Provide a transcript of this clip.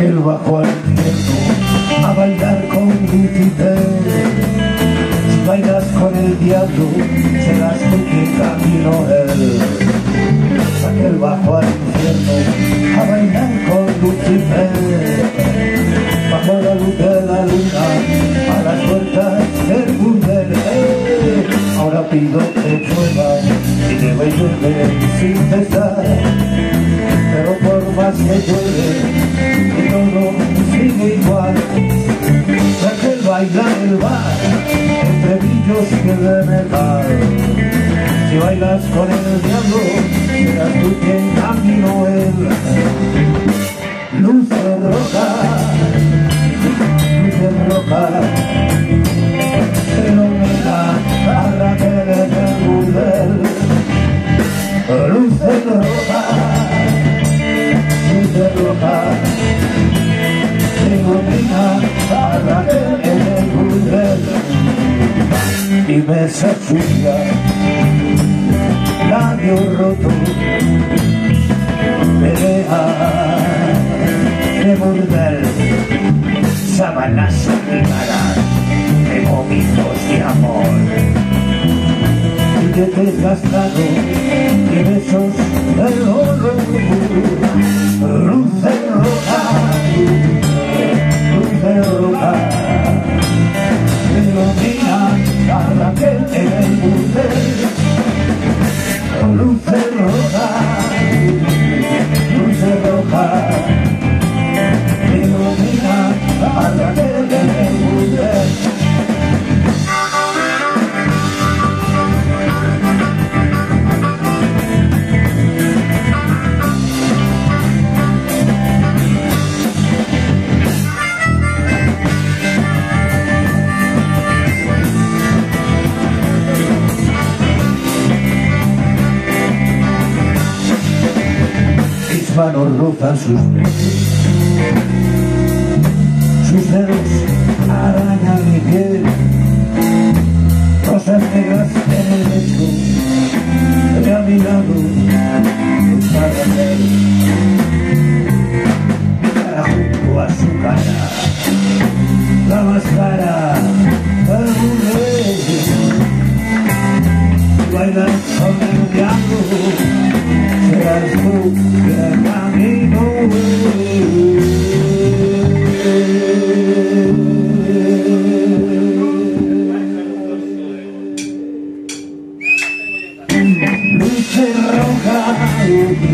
aquel bajo al infierno a bailar con Lucifer. Bailas con el diablo, serás tú quien camino él. Aquel bajo al infierno a bailar con Lucifer. Bajo la luz de la luna, a las puertas del burdel. Ahora pido que llueva y me llueve sin cesar. Pero por más que llueve, sigue igual. Aquel baila en el bar, entre brillos que el mar. Si bailas con el diablo, serás tú quien camino él. Luces rojas, luces rojas, fenómena, arranque del burdel. Luces rojas, Y me sacuda, labio roto, pelea de burdel, sábanas animadas de vómitos de amor. Y de desgastado y besos del horror, Manos rozan sus pies. Sus dedos arañan mi piel, rosas negras en el lecho, de a mi lado está mi cara junto a su cara, la máscara del rey, bailas con el diablo, serás